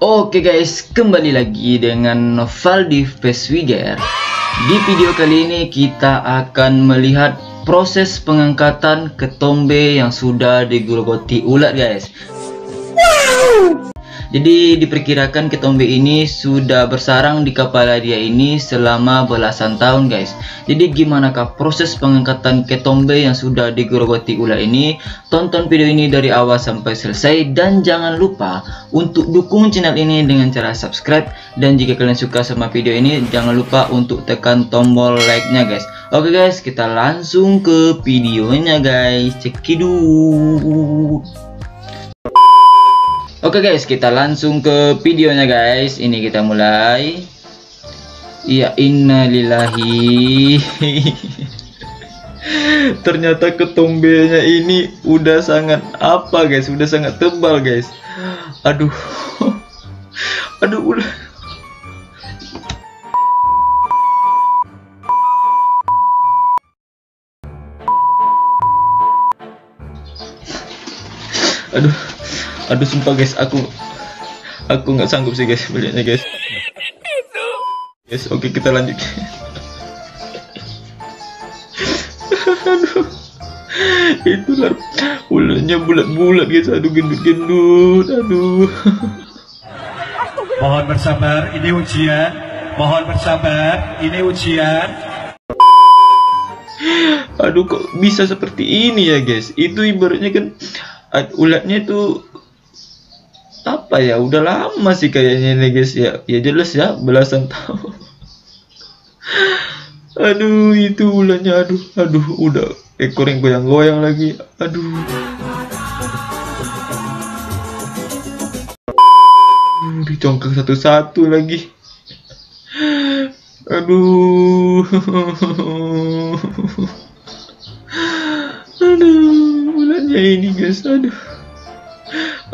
Oke guys, kembali lagi dengan Valdi Peswiger. Di video kali ini kita akan melihat proses pengangkatan ketombe yang sudah digerogoti ulat guys. Jadi diperkirakan ketombe ini sudah bersarang di kepala dia ini selama belasan tahun guys. Jadi gimanakah proses pengangkatan ketombe yang sudah digerogoti ular ini? Tonton video ini dari awal sampai selesai dan jangan lupa untuk dukung channel ini dengan cara subscribe dan jika kalian suka sama video ini jangan lupa untuk tekan tombol like-nya guys. Oke guys, kita langsung ke videonya guys. Cekidut. Oke guys, kita langsung ke videonya guys. Ini kita mulai. Ya innalillahi. Ternyata ketombenya ini udah sangat apa guys? Udah sangat tebal guys. Aduh. Aduh udah. Aduh aduh sumpah guys aku aku nggak sanggup sih guys melihatnya guys. Guys oke kita lanjut. Aduh. Itulah ularnya bulat-bulat guys. Aduh gendut-gendut aduh. Mohon bersabar, ini ujian. Mohon bersabar, ini ujian. aduh kok bisa seperti ini ya guys? Itu ibaratnya kan ulatnya itu apa ya udah lama sih kayaknya nih guys. Ya ya jelas ya belasan tahun. Aduh itu ularnya aduh aduh udah ekor yang goyang-goyang lagi aduh. Dicongkak satu-satu lagi. Aduh. Aduh ularnya ini guys aduh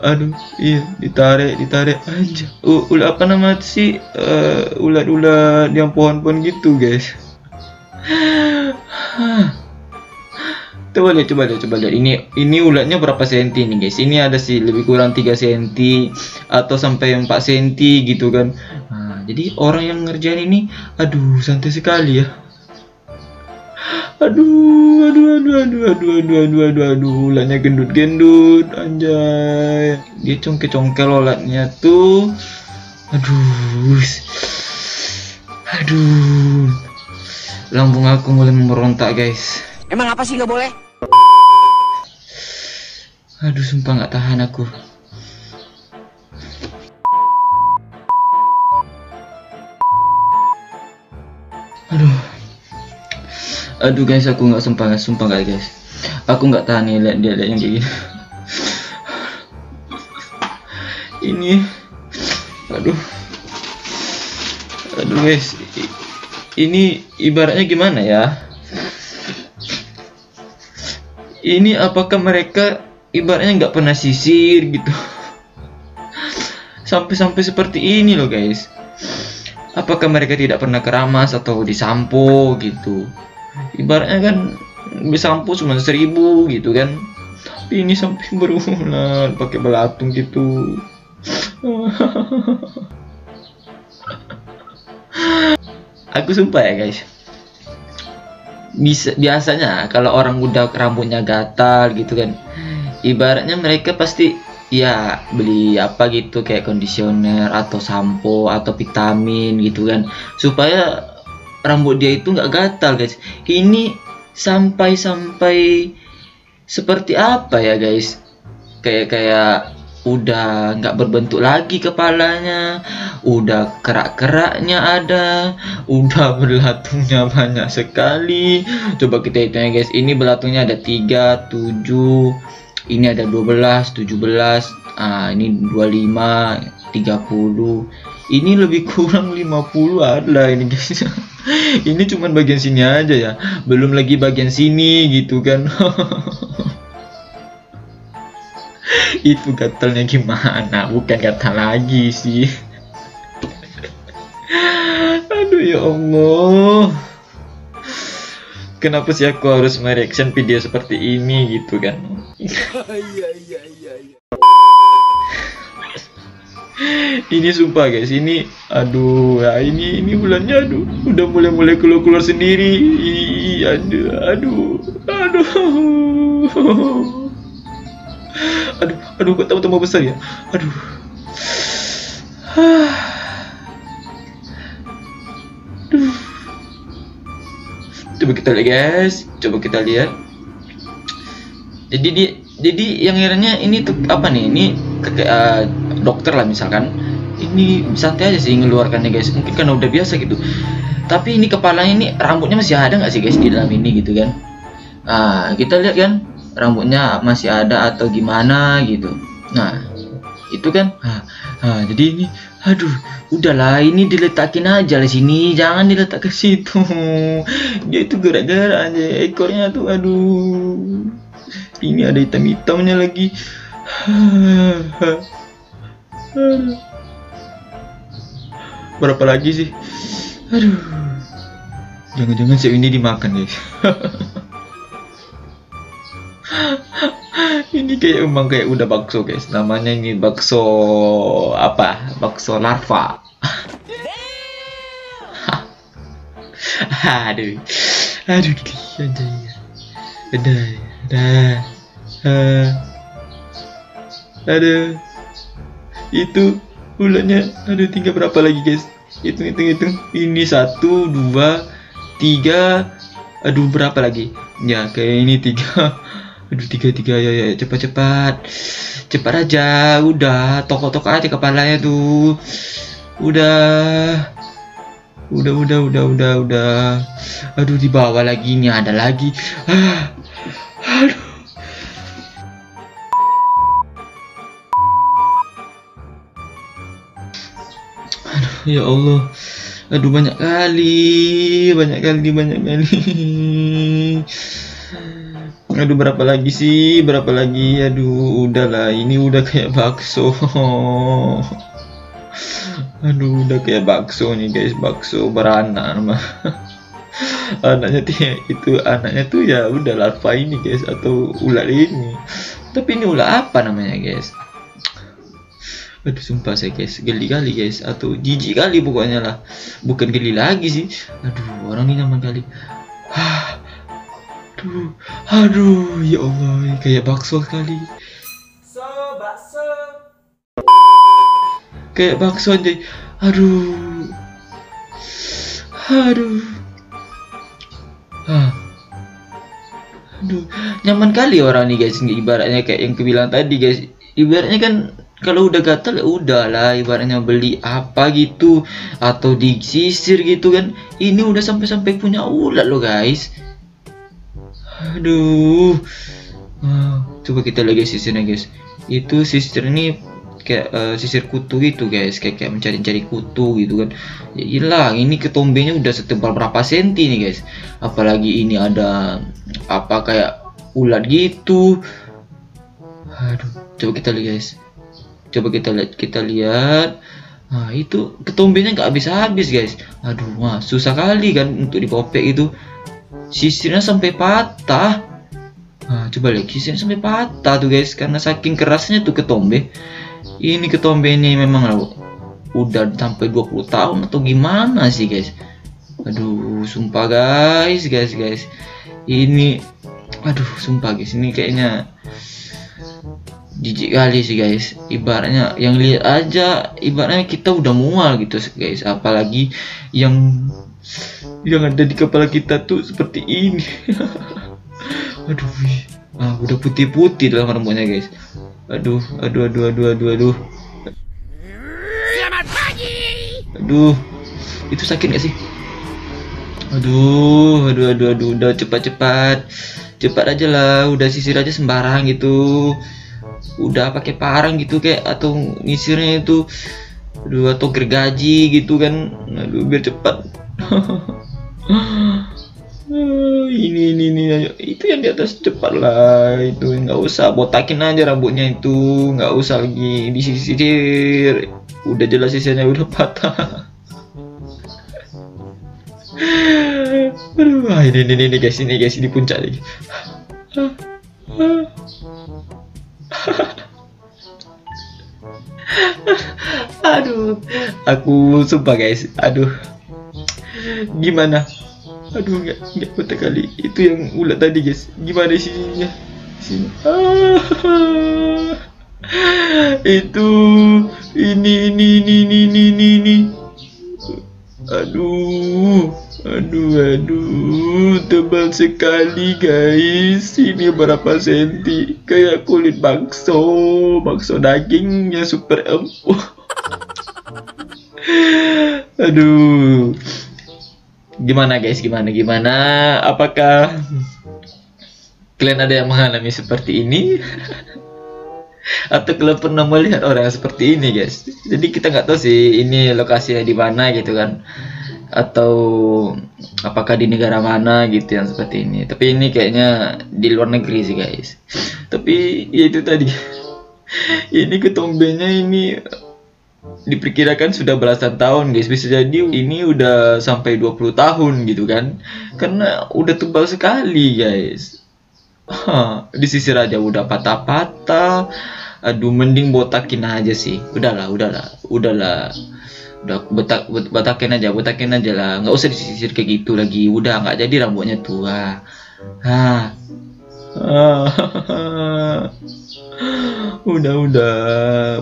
aduh iya ditarik ditarik. Aja uh, ulat apa nama sih uh, ulat-ulat yang pohon-pohon gitu guys. Coba lihat coba lihat coba lihat. Ini ini ulatnya berapa senti nih guys? Ini ada sih lebih kurang 3 senti atau sampai 4 senti gitu kan. Nah, jadi orang yang ngerjain ini aduh santai sekali ya aduh aduh aduh aduh aduh aduh aduh aduh aduh ulatnya gendut gendut anjay dia congkel congkel ulatnya tuh aduh aduh lambung aku mulai memberontak guys emang apa sih nggak boleh aduh sumpah nggak tahan aku aduh aduh guys aku nggak sumpah sumpah nggak guys. Aku nggak tahan nih lihat dia lihat yang kayak gini. Ini. Aduh. Aduh guys. Ini ibaratnya gimana ya? Ini apakah mereka ibaratnya nggak pernah sisir gitu? Sampai-sampai seperti ini loh guys. Apakah mereka tidak pernah keramas atau disampo gitu ibaratnya kan sampo cuma seribu gitu kan. Tapi ini sampai berulang pakai belatung gitu. Aku sumpah ya guys. Bisa biasanya kalau orang udah rambutnya gatal gitu kan ibaratnya mereka pasti ya beli apa gitu kayak conditioner atau sampo atau vitamin gitu kan. Supaya rambut dia itu nggak gatal guys. Ini sampai-sampai seperti apa ya guys? Kayak kayak udah nggak berbentuk lagi kepalanya udah kerak-keraknya ada udah belatungnya banyak sekali. Coba kita hitung ya guys. Ini belatungnya ada 3 7 ini ada 12 17 ah ini 25 30 ini lebih kurang 50 ada ini guys. Ini cuman bagian sini aja ya. Belum lagi bagian sini gitu kan. Itu gatalnya gimana? Bukan gatal lagi sih. Aduh ya Allah. Kenapa sih aku harus mereaction video seperti ini gitu kan ini sumpah guys ini aduh ya ini ini bulannya aduh udah mulai mulai keluar keluar sendiri. Ih, aduh aduh aduh. Aduh aduh kok tambah tambah besar ya? Aduh. Aduh. coba kita lihat guys coba kita lihat. Jadi dia jadi yang akhirnya ini tuh apa nih? Ini uh, dokter lah misalkan ini santai aja sih ngeluarkannya guys mungkin karena udah biasa gitu. Tapi ini kepalanya ini rambutnya masih ada nggak sih guys di dalam ini gitu kan? Nah kita lihat kan rambutnya masih ada atau gimana gitu. Nah itu kan nah, nah jadi ini aduh udahlah ini diletakin aja di sini jangan diletak ke situ. Dia itu gara-gara aja ekornya tuh aduh. Ini ada hitam-hitamnya lagi berapa lagi sih? Aduh. Jangan-jangan si ini dimakan guys. Ini kayak emang kayak udah bakso guys. Namanya ini bakso apa? Bakso larva. Aduh. Aduh anjay ada ada uh, ada itu bulannya aduh tinggal berapa lagi guys? Hitung hitung hitung. Ini satu dua tiga aduh berapa lagi? Ya kayak ini tiga. Aduh tiga tiga ya ya cepat cepat. Cepat aja. Udah toko toko aja kepalanya tuh. Udah. Udah udah udah udah udah. Aduh di bawah lagi ini ada lagi. Ah, aduh ya Allah. Aduh banyak kali banyak kali banyak kali. Aduh berapa lagi sih? Berapa lagi? Aduh udahlah. Ini udah kayak bakso. Aduh udah kayak bakso nih guys. Bakso beranak mah. Anaknya tuh ya, itu anaknya tuh ya udah larva ini guys. Atau ular ini. Tapi ini ular apa namanya guys aduh sumpah saya guys. Geli kali guys. Atau jijik kali pokoknya lah. Bukan geli lagi sih. Aduh orang ini nyaman kali aduh. Aduh ya Allah. Kayak bakso sekali. So, bakso. kayak bakso aja aduh. Aduh. Ah aduh. Nyaman kali orang nih guys. Ibaratnya kayak yang kebilang tadi guys ibaratnya kan kalau udah gatal ya udah lah ibaratnya beli apa gitu atau disisir gitu kan. Ini udah sampai-sampai punya ulat loh guys. Aduh. Ah, coba kita lagi sisirnya guys. Itu sisir ini kayak eh, sisir kutu gitu guys. Kayak kayak mencari-cari kutu gitu kan. Ya hilang ini ketombenya udah setebal berapa senti nih guys. Apalagi ini ada apa kayak ulat gitu aduh coba kita lihat guys. Coba kita lihat kita lihat. Nah itu ketombenya nggak habis-habis guys. Aduh wah susah kali kan untuk dipopek itu. Sisirnya sampai patah. Nah coba lihat sisirnya sampai patah tuh guys. Karena saking kerasnya tuh ketombe. Ini ketombe ini memang udah sampai 20 tahun atau gimana sih guys? Aduh sumpah guys guys guys. Ini aduh sumpah guys. Ini kayaknya jijik kali sih guys. Ibaratnya yang lihat aja ibaratnya kita udah mual gitu guys. Apalagi yang yang ada di kepala kita tuh seperti ini. Aduh wih. ah udah putih-putih dalam rambutnya guys. Aduh aduh aduh aduh aduh aduh. Aduh itu sakit gak sih? Aduh aduh aduh aduh udah cepat cepat cepat aja lah udah sisir aja sembarang gitu udah pakai parang gitu kayak atau nyisirnya itu aduh atau gergaji gitu kan. Aduh biar cepat. Ini ini ini ayo. itu yang di atas cepat lah itu. Nggak usah botakin aja rambutnya itu. Nggak usah lagi disisir. Udah jelas sisirnya udah patah. Aduh ini, ini ini guys ini guys ini puncak lagi aduh aku sumpah guys. Aduh. Gimana? Aduh nggak nggak betul kali. Itu yang ulat tadi guys. Gimana sininya sini ah, itu ini ini ini ini ini ini, ini. aduh aduh aduh tebal sekali guys. Ini berapa senti? Kayak kulit bakso bakso dagingnya super empuk aduh. Gimana guys? Gimana gimana? Apakah kalian ada yang mengalami seperti ini? Atau kalian pernah melihat orang seperti ini guys? Jadi kita nggak tahu sih ini lokasinya di mana gitu kan atau apakah di negara mana gitu yang seperti ini. Tapi ini kayaknya di luar negeri sih guys. Tapi ya itu tadi. Ini ketombenya ini diperkirakan sudah belasan tahun guys. Bisa jadi ini udah sampai 20 tahun gitu kan. Karena udah tebal sekali guys. Hah, disisir aja udah patah-patah. Aduh mending botakin aja sih. Udahlah udahlah. Udahlah udah botak botakin aja botakin aja lah. Nggak usah disisir kayak gitu lagi. Udah nggak jadi rambutnya tua. Ah. Udah udah.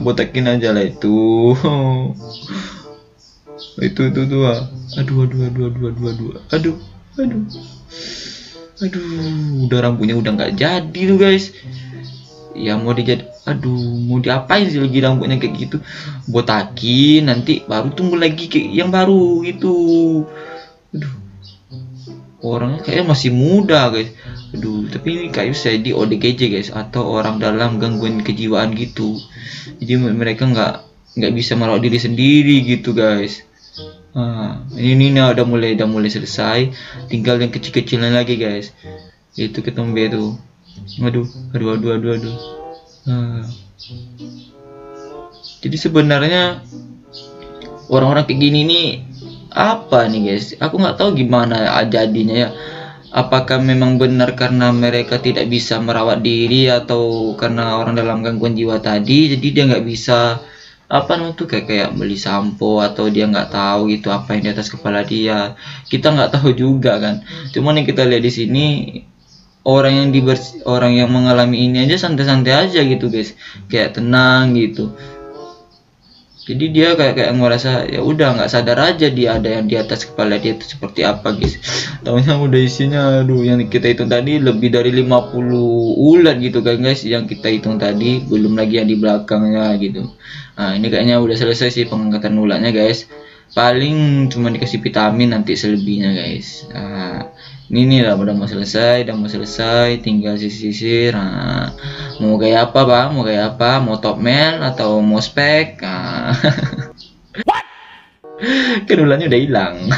Botakin aja lah itu. Itu itu tuh ah. aduh aduh aduh aduh aduh aduh aduh. Aduh aduh. Udah rambutnya udah nggak jadi tuh guys. Ya mau dijad aduh mau diapain sih lagi rambutnya kayak gitu? Botakin nanti baru tumbuh lagi kayak yang baru itu aduh. Orangnya kayaknya masih muda guys. Aduh tapi ini kayak saya di ODGJ guys. Atau orang dalam gangguan kejiwaan gitu. Jadi mereka nggak nggak bisa merawat diri sendiri gitu guys. Nah, ini ini udah mulai udah mulai selesai. Tinggal yang kecil-kecilan lagi guys. Itu ketombe tuh. Aduh aduh aduh aduh aduh nah. jadi sebenarnya orang-orang kayak gini nih apa nih guys? Aku nggak tahu gimana jadinya ya. Apakah memang benar karena mereka tidak bisa merawat diri atau karena orang dalam gangguan jiwa tadi jadi dia nggak bisa apa namanya tuh kayak kayak beli sampo atau dia nggak tahu gitu apa yang di atas kepala dia. Kita nggak tahu juga kan. Cuman yang kita lihat di sini orang yang dibersih orang yang mengalami ini aja santai-santai aja gitu guys. Kayak tenang gitu. Jadi dia kayak kayak ngerasa ya udah nggak sadar aja dia ada yang di atas kepala dia itu seperti apa guys. Tahunya udah isinya? Aduh yang kita hitung tadi lebih dari 50 ulat gitu kan guys yang kita hitung tadi. Belum lagi yang di belakangnya gitu. Nah ini kayaknya udah selesai sih pengangkatan ulatnya guys paling cuma dikasih vitamin nanti selebihnya guys. Nah ini nih lah udah mau selesai udah mau selesai. Tinggal sisir nah, mau kayak apa bang? Mau kayak apa? Mau top man atau mau spek? Nah. kedulannya udah hilang.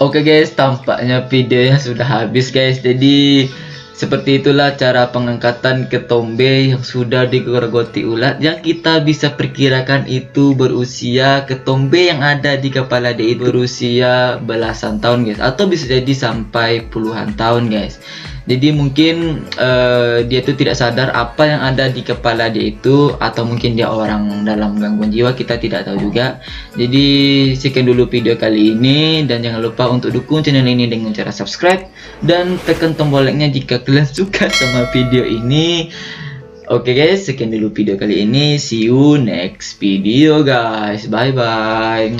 Oke okay guys, tampaknya videonya sudah habis guys. Jadi seperti itulah cara pengangkatan ketombe yang sudah digerogoti ulat yang kita bisa perkirakan itu berusia ketombe yang ada di kepala dia itu. Berusia belasan tahun guys. Atau bisa jadi sampai puluhan tahun guys jadi mungkin uh, dia itu tidak sadar apa yang ada di kepala dia itu atau mungkin dia orang dalam gangguan jiwa kita tidak tahu juga jadi sekian dulu video kali ini dan jangan lupa untuk dukung channel ini dengan cara subscribe dan tekan tombol like nya jika kalian suka sama video ini Oke okay guys, sekian dulu video kali ini. See you next video guys. Bye bye.